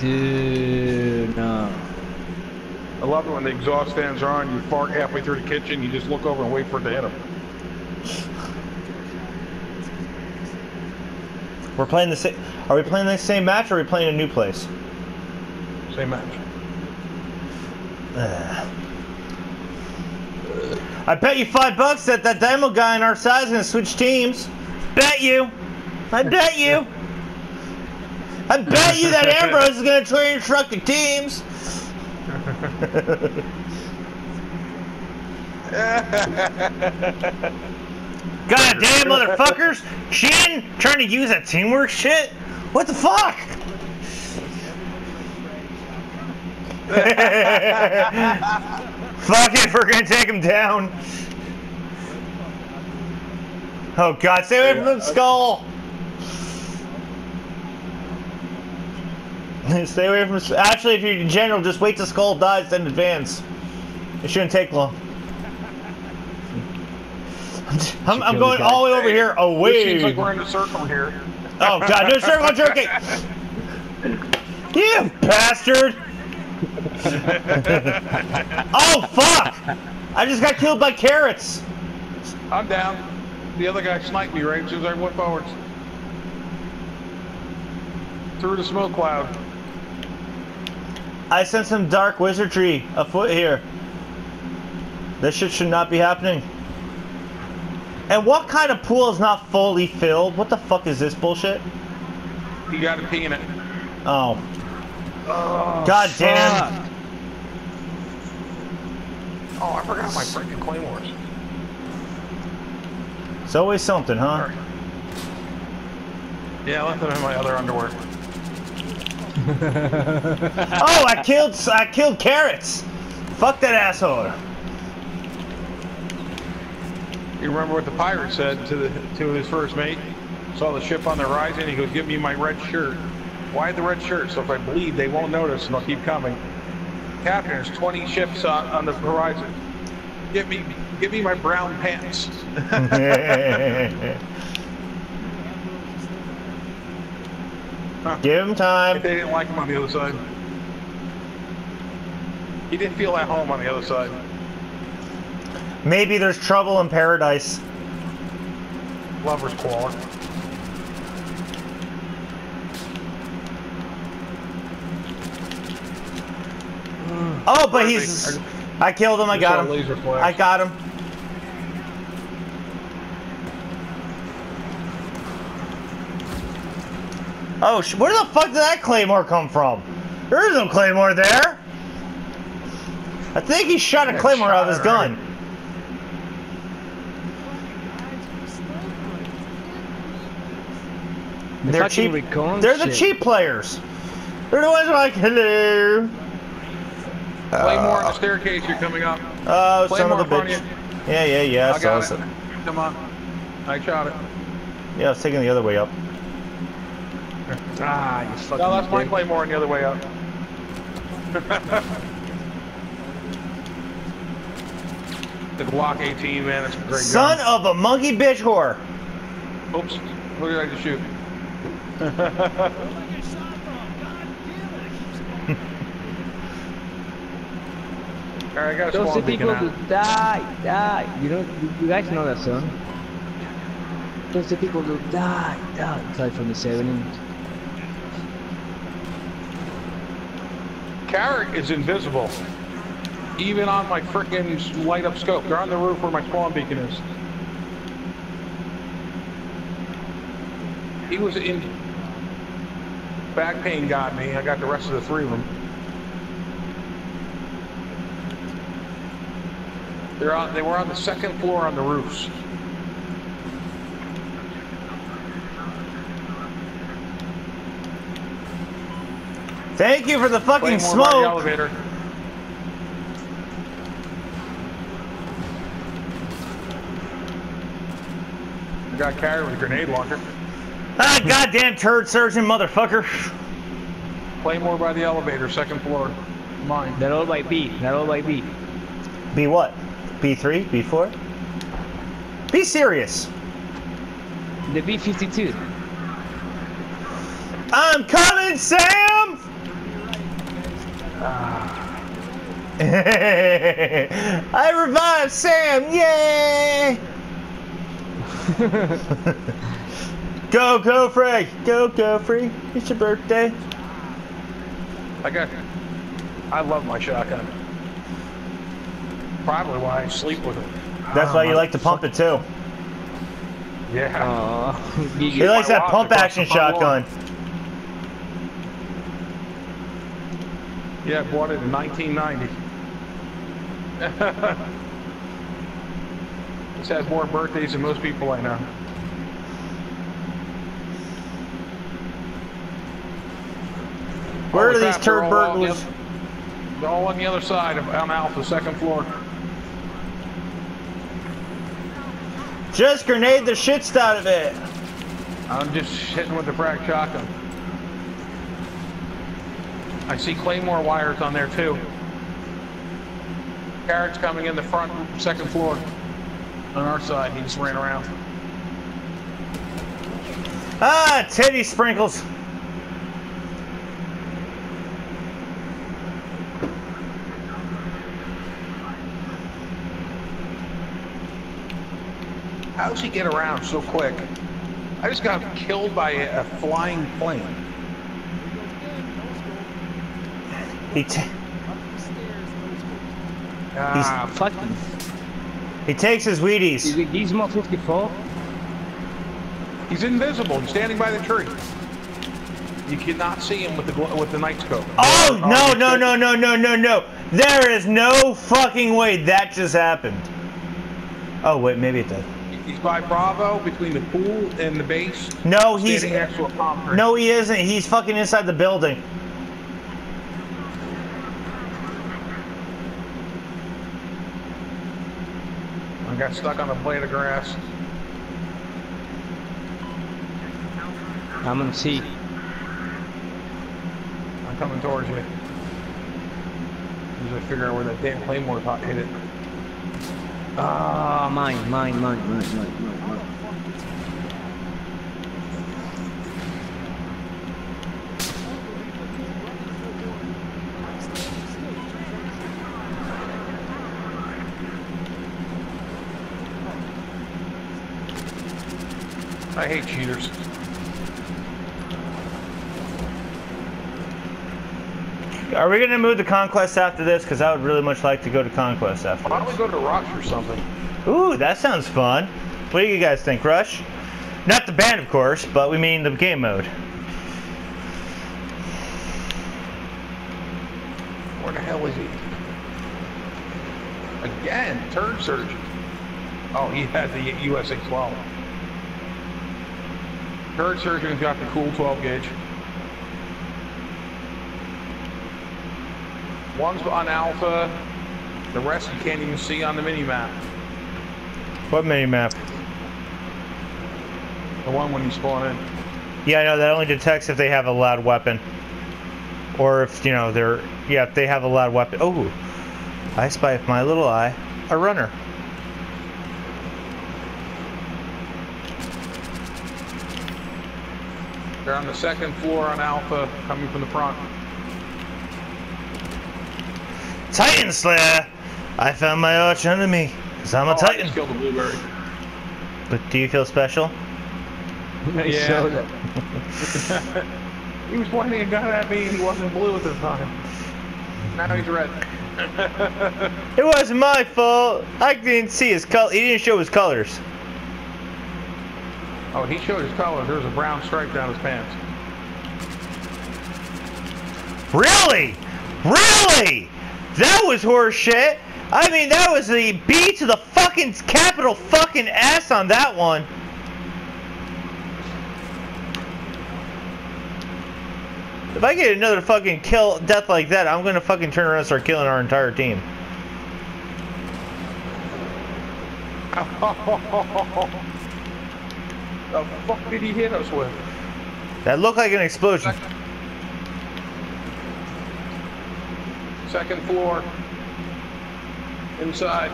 Dude, no. I love it when the exhaust fans are on, you fart halfway through the kitchen, you just look over and wait for it to hit them. We're playing the same. Are we playing the same match or are we playing a new place? Same match. I bet you five bucks that that demo guy in our side is gonna switch teams. Bet you. I bet you. I bet you that Ambrose is gonna try and instruct the teams. God damn motherfuckers! Shin trying to use that teamwork shit? What the fuck? fuck it, we're gonna take him down. Oh god, stay away from the skull! stay away from Actually, if you're in general, just wait till skull dies, then advance. It shouldn't take long. I'm, I'm going all the way over here It seems away. like we're in a circle here. Oh god, no circle jerking! You bastard! oh fuck! I just got killed by carrots! I'm down. The other guy sniped me right as soon as I went forwards. Through the smoke cloud. I sense some dark wizardry afoot here. This shit should not be happening. And what kind of pool is not fully filled? What the fuck is this bullshit? You got to pee in it. Oh. Oh, God damn. Fuck. Oh, I forgot my freaking claymores. It's always something, huh? Yeah, I left them in my other underwear. Oh, I killed I killed carrots. Fuck that asshole. You remember what the pirate said to the to his first mate? Saw the ship on the horizon. He goes, "Give me my red shirt." Why the red shirt? So if I bleed, they won't notice and they'll keep coming. Captain, there's 20 ships on, on the horizon. Give me, give me my brown pants. Give him time. They didn't like him on the other side. He didn't feel at home on the other side. Maybe there's trouble in paradise. Lover's quarrel. Oh, but he's. I killed him. I got him. I got him. Oh, sh- where the fuck did that claymore come from? There is no claymore there. I think he shot a Yeah, claymore out of his gun. it. They're cheap. They're the shit. cheap players. They're the ones who are like, hello. Claymore on the uh, staircase. You're coming up. Oh, son of a bitch. Yeah, yeah, yeah. I I got saw it. it. Come on. I shot it. Yeah, I was taking the other way up. Ah, you fucking. No, that's my dick. Claymore on the other way up. the Glock 18, man, it's a great Son gun. of a monkey bitch whore. Oops. What did I just shoot? All right, I got a Those small the beacon people out. who die, die. You know, you, you guys know that song. Those the people who die, die. It's from the 70s. Carrot is invisible. Even on my frickin' light up scope. They're on the roof where my spawn beacon is. He was in. Back pain got me. I got the rest of the three of them. They're on. They were on the second floor on the roofs. Thank you for the fucking Claymore by the smoke. elevator. I got carried with a grenade launcher. Ah, goddamn turd surgeon motherfucker. Claymore by the elevator, second floor. Mine. They're all by B. They're all by B. B what? B3? B4? Be serious. The B52. I'm coming, Sam! I revived Sam! Yay! go, go, Frey! Go, go, Free! It's your birthday. I got. I love my shotgun. Probably why I sleep with it. That's Ah, why you like to pump it too. Yeah. Aw, He likes that pump action shotgun. front Yeah, I bought it in 1990. this has more birthdays than most people I know. Where oh, are Holy these crap, turd the burglars? They're all on the other side of on Alpha, second floor. Just grenade the shits out of it. I'm just hitting with the frag shotgun. I see claymore wires on there too. Carrot's coming in the front, second floor. On our side, he just ran around. Ah, Teddy sprinkles. How does he get around so quick? I just got killed by a flying plane. He, t- Ah, Fucking. he takes his Is Wheaties. it Gizmo 54? he's invisible. He's standing by the tree. You cannot see him with the with the night scope. Oh, no, he's no, no, no, no, no, no. There is no fucking way that just happened. Oh, wait, maybe it did. He's by Bravo between the pool and the base. No, he's. standing next to a palm tree. No, he isn't. He's fucking inside the building. Got stuck on a blade of grass. I'm on C. I'm coming towards you. As I figure out where that damn claymore hit it. Ah, mine, mine, mine, mine, mine, mine, mine. I hate cheaters. Are we gonna move to Conquest after this? Because I would really much like to go to Conquest after Why don't we go to Rush or something? Ooh, that sounds fun. What do you guys think, Rush? Not the band, of course, but we mean the game mode. Where the hell is he? Again, turn surgeon. Oh, he had the USA 12. Turd surgeon's got the cool 12 gauge. One's on Alpha. The rest you can't even see on the mini map. What mini map? The one when you spawn in. Yeah, I know that only detects if they have a loud weapon, or if you know they're yeah if they have a loud weapon. Oh, I spy with my little eye a runner. They're on the second floor on Alpha, coming from the front. Titan Slayer! I found my arch enemy. Cause I'm a Oh, I Titan. just killed a blueberry. But do you feel special? Yeah. soda. He was pointing a gun at me and he wasn't blue at the time. Now he's red. It wasn't my fault. I didn't see his color. He didn't show his colors. Oh, he showed his colors. There was a brown stripe down his pants. Really? Really? That was horse shit. I mean, that was the B to the fucking capital fucking S on that one. If I get another fucking kill death like that, I'm gonna fucking turn around and start killing our entire team. the fuck did he hit us with? That looked like an explosion. Second floor. Inside.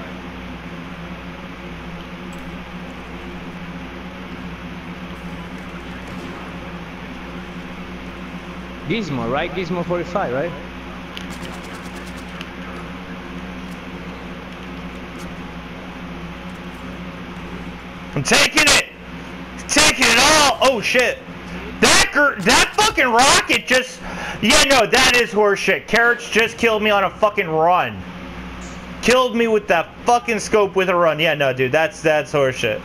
Gizmo, right? Gizmo 45, right? I'm taking it! Oh shit! That gir- that fucking rocket just Yeah no, that is horseshit. Carrots just killed me on a fucking run. Killed me with that fucking scope with a run. Yeah no dude, that's that's horseshit.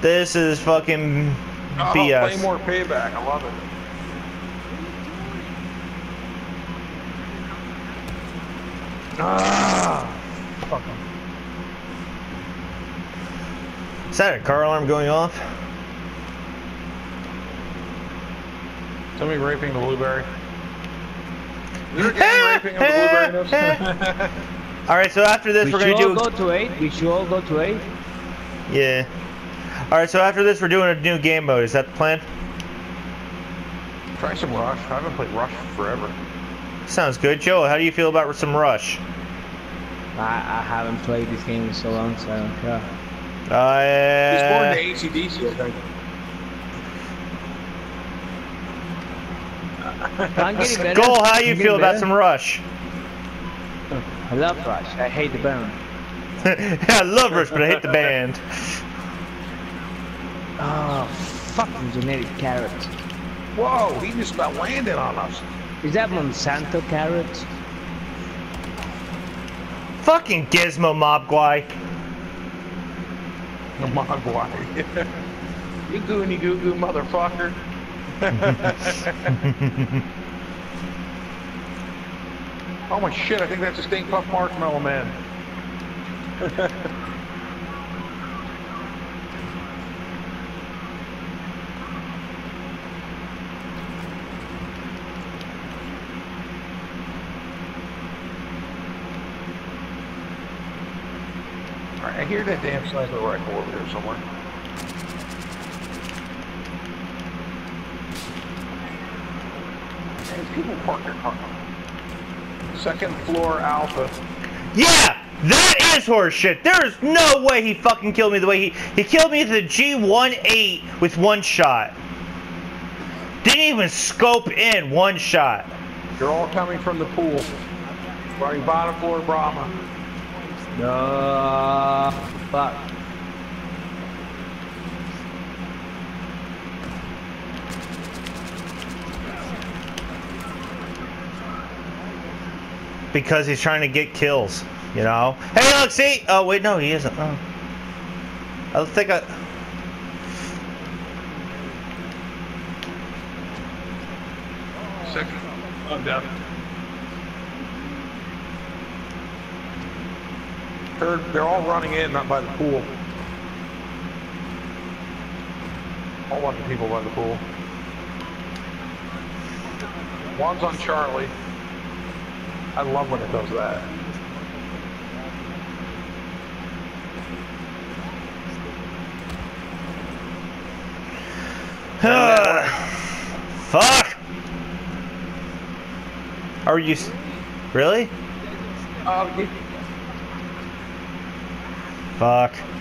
This is fucking BS. play more payback. I love it. Is that a car alarm going off? Somebody raping the blueberry. Is there a raping the blueberry? Alright, so after this We we're gonna all do go to eight. We should all go to eight. Yeah. Alright, so after this we're doing a new game mode. Is that the plan? Try some Rush. I haven't played Rush forever. Sounds good. Joe, how do you feel about some Rush? I, I haven't played this game in so long, so I don't care. He's born Uh, to ACDC, I think. I'm getting better. Skull, how I'm you getting feel about better. some Rush? I love Rush. I hate the band. I love Rush, but I hate the band. Oh, fucking genetic carrot. Whoa, he just about landed on us. Is that Monsanto carrot? Fucking Gizmo Mogwai. The Mogwai. you goony goo goo motherfucker. Oh my shit, I think that's a Stink Puff Marshmallow Man. I hear that damn sniper rifle over there somewhere. There's people parked their car. Second floor alpha. Yeah, that is horseshit. There is no way he fucking killed me the way he he killed me with the G18 with one shot. Didn't even scope in one shot. You're all coming from the pool. Bottom floor Bravo. No, fuck. Because he's trying to get kills, you know? Hey, look, see? Oh, wait, no, he isn't. Oh. I think I... Second. I'm down. Third, they're all running in, not by the pool. All bunch of people by the pool. One's on Charlie. I love when it does that. Fuck! Are you... Really? Oh, Fuck.